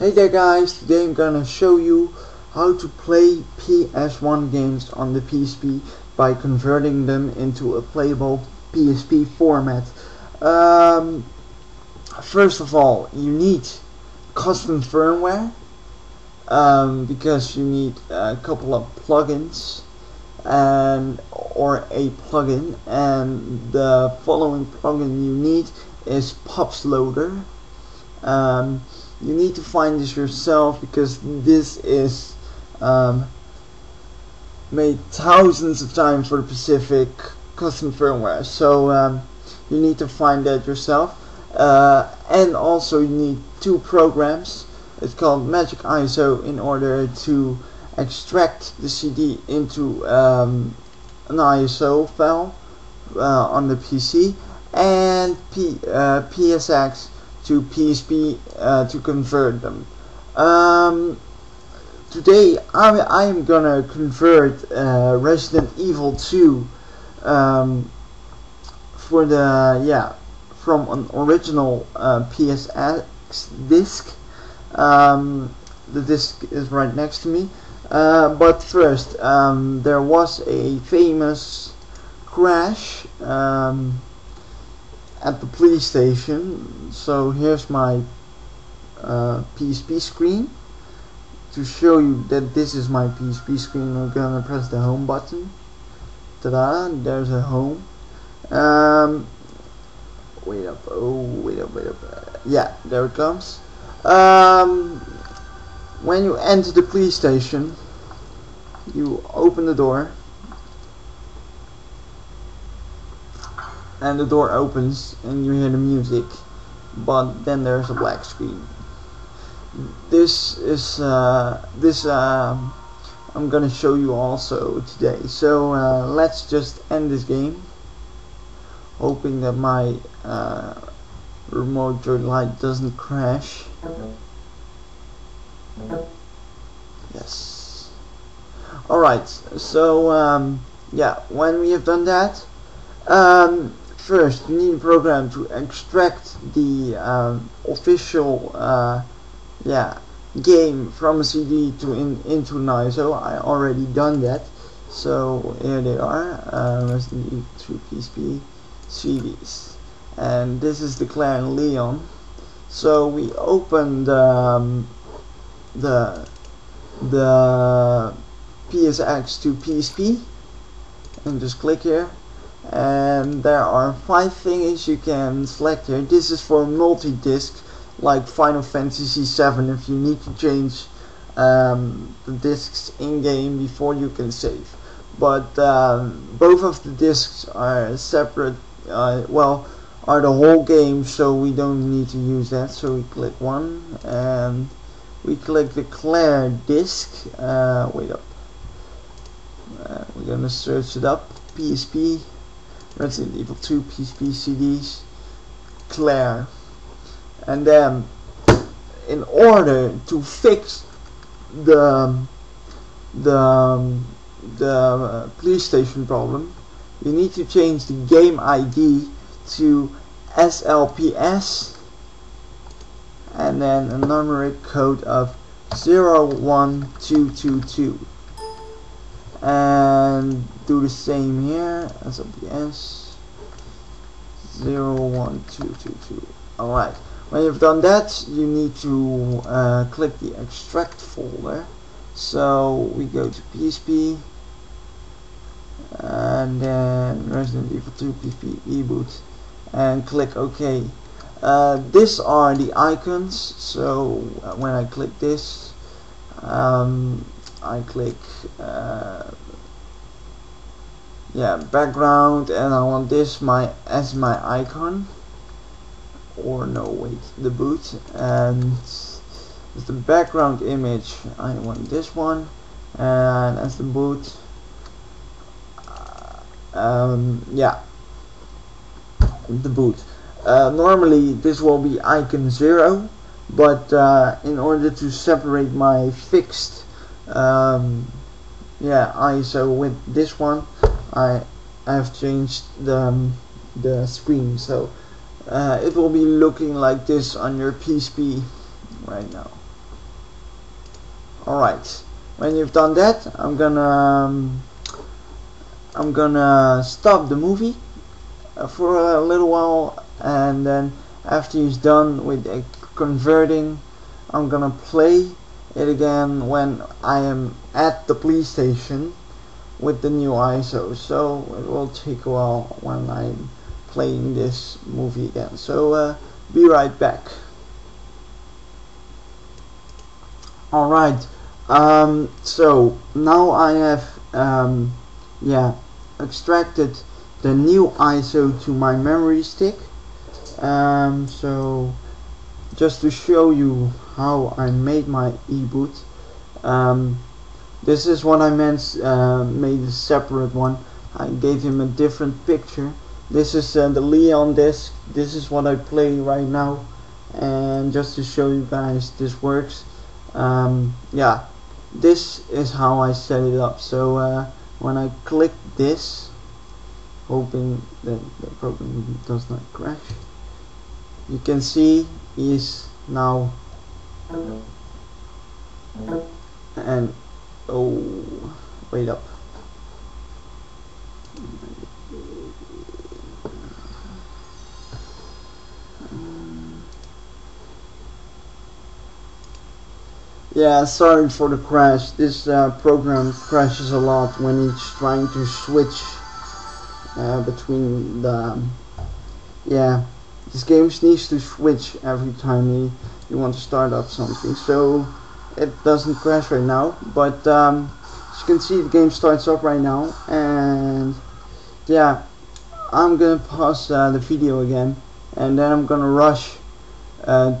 Hey there guys, today I'm gonna show you how to play PS1 games on the PSP by converting them into a playable PSP format. Um, first of all, you need custom firmware um, because you need a couple of plugins and or a plugin and the following plugin you need is Pops Loader. Um, you need to find this yourself because this is um, made thousands of times for the Pacific custom firmware. So um, you need to find that yourself. Uh, and also you need two programs. It's called Magic ISO in order to extract the CD into um, an ISO file uh, on the PC and P, uh, PSX to PSP uh, to convert them. Um, today I, I am gonna convert uh, Resident Evil 2 um, for the yeah from an original uh, PSX disc. Um, the disc is right next to me. Uh, but first, um, there was a famous crash um, at the police station. So here's my uh, PSP screen. To show you that this is my PSP screen, I'm gonna press the home button. Ta-da! There's a home. Um, wait up! Oh, wait up! Wait up! Uh, yeah, there it comes. Um, when you enter the police station, you open the door and the door opens and you hear the music but then there's a black screen. This is uh, this uh, I'm gonna show you also today. So uh, let's just end this game. Hoping that my uh, RemoteJoyLite doesn't crash. Yes. Alright so um, yeah when we have done that um, first you need a program to extract the um, official uh, yeah game from a CD to in, into an ISO I already done that. So here they are uh, Resident Evil 2 PSP CDs and this is the and Leon. So we opened um, the the PSX to PSP and just click here and there are five things you can select here. This is for multi-disc like Final Fantasy VII if you need to change um, the discs in-game before you can save. But um, both of the discs are separate uh, well are the whole game so we don't need to use that. So we click one and we click the Claire disc. Uh, wait up. Uh, we're gonna search it up. PSP Resident Evil 2 PSP CDs Claire. And then in order to fix the um, the um, the uh, police station problem you need to change the game ID to SLPS and then a numeric code of 01222 do the same here as SLPS 01222 alright. When you've done that you need to uh, click the extract folder. So we go to PSP and then Resident Evil 2 PSP reboot. And click OK. Uh, these are the icons. So uh, when I click this um, I click uh, yeah background and I want this my as my icon. Or no wait the boot and as the background image I want this one. And as the boot um, yeah the boot. Uh, normally this will be icon 0 but uh, in order to separate my fixed um, yeah ISO with this one I I've changed the, um, the screen so uh, it will be looking like this on your PSP right now. Alright when you've done that I'm gonna um, I'm gonna stop the movie uh, for a little while and then after he's done with converting I'm gonna play it again when I am at the police station with the new ISO so it will take a while when I'm playing this movie again. So uh, be right back. Alright um, so now I have um, yeah extracted the new ISO to my memory stick. Um, so just to show you how I made my e-boot um, this is what I meant uh, made a separate one. I gave him a different picture. This is uh, the Leon disc. This is what I play right now. And just to show you guys this works. Um, yeah. This is how I set it up. So uh, when I click this hoping that the program does not crash you can see is now and oh wait up Yeah, sorry for the crash. This uh, program crashes a lot when it's trying to switch uh, between the... Yeah, this game needs to switch every time you, you want to start up something. So it doesn't crash right now, but um, as you can see the game starts up right now. And yeah, I'm gonna pause uh, the video again and then I'm gonna rush uh,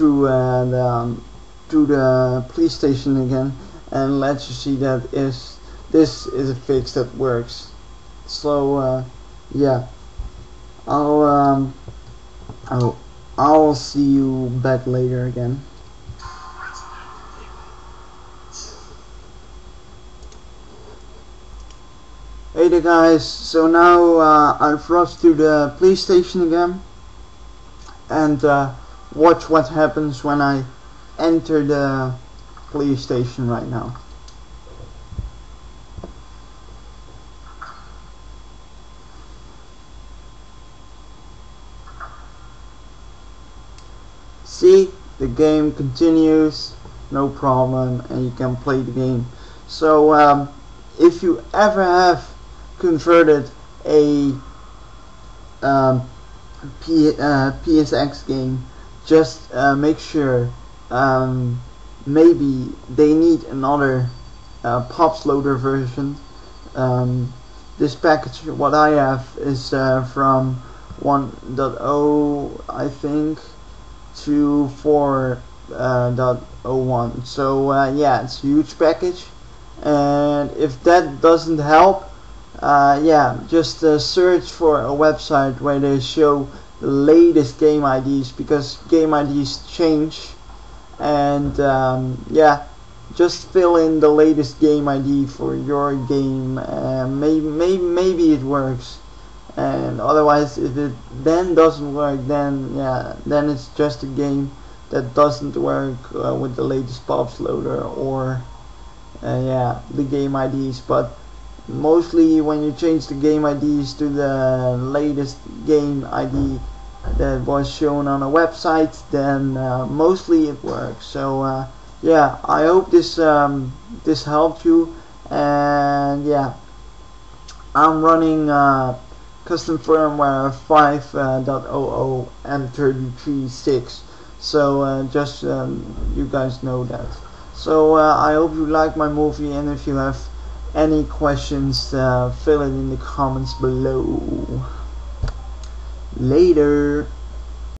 uh, the... Um, to the police station again and let you see that is this is a fix that works so uh, yeah I'll um I'll I'll see you back later again Hey there guys, so now uh, I've rushed to the police station again and uh, watch what happens when I enter the police station right now. See, the game continues, no problem, and you can play the game. So, um, if you ever have converted a um, P, uh, PSX game, just uh, make sure um, maybe they need another uh, pops loader version. Um, this package what I have is uh, from 1.0 I think to 4.01 uh, so uh, yeah it's a huge package. And if that doesn't help uh, yeah just uh, search for a website where they show the latest game IDs because game IDs change. And um, yeah just fill in the latest game ID for your game and maybe, maybe, maybe it works. And otherwise if it then doesn't work then yeah then it's just a game that doesn't work uh, with the latest pops loader or uh, yeah the game IDs but mostly when you change the game IDs to the latest game ID that was shown on a website then uh, mostly it works. So uh, yeah I hope this um, this helped you. And yeah I'm running uh, custom firmware 5.00 uh, M33-6 so uh, just um, you guys know that. So uh, I hope you like my movie and if you have any questions uh, fill it in the comments below Later.